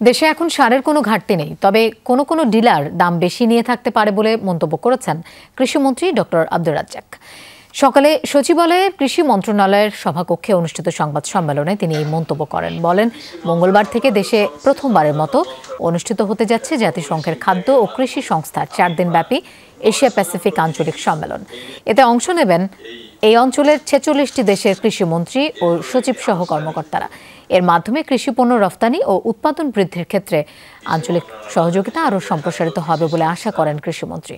দেশে এখন সারের কোনো ঘাটতি নেই, তবে কোনো কোনো ডিলার দাম বেশি নিয়ে থাকতে পারে বলে মন্তব্য করেছেন কৃষিমন্ত্রী ডক্টর আব্দুর রাজ্জাক। সকালে সচিবালয়ের কৃষি মন্ত্রণালয়ের সভাকক্ষে অনুষ্ঠিত সংবাদ সম্মেলনে তিনি এই মন্তব্য করেন। বলেন, মঙ্গলবার থেকে দেশে প্রথমবারের মতো অনুষ্ঠিত হতে যাচ্ছে জাতিসংঘের খাদ্য ও কৃষি সংস্থার চার দিনব্যাপী এশিয়া প্যাসিফিক আঞ্চলিক সম্মেলন। এতে অংশ নেবেন এই অঞ্চলের ছেচল্লিশটি দেশের কৃষিমন্ত্রী ও সচিব সহ কর্মকর্তারা। এর মাধ্যমে কৃষি পণ্য রফতানি ও উৎপাদন বৃদ্ধির ক্ষেত্রে আঞ্চলিক সহযোগিতা আরও সম্প্রসারিত হবে বলে আশা করেন কৃষিমন্ত্রী।